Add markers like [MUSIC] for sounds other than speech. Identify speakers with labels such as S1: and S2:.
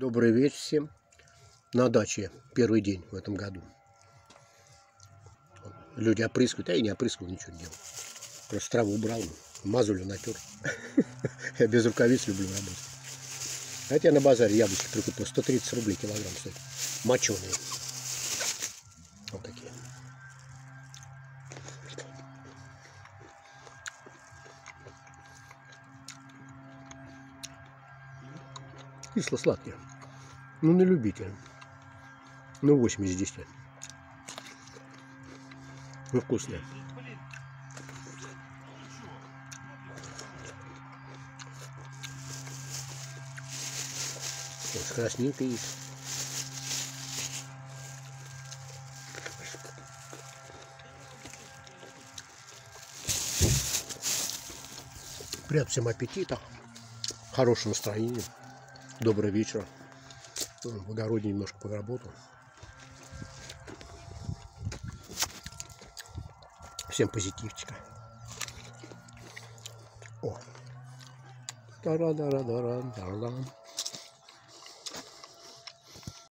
S1: Добрый вечер всем. На даче первый день в этом году. Люди опрыскивают, а я не опрыскивал, ничего не делал. Просто траву убрал, мазулю натер. [LAUGHS] Я без рукавиц люблю работать. Хотя на базаре яблочки прикупил 130 рублей килограмм стоит. Моченые. Вот такие. Кисло-сладкие. Ну, на любителя. Ну, 8 из 10. Ну, вкусные. Вот, с краснинкой есть. Приятного всем аппетита, хорошего настроения, доброго вечера. В огороде немножко поработал. Всем позитивчика. О. Тара-дара-дара-дара.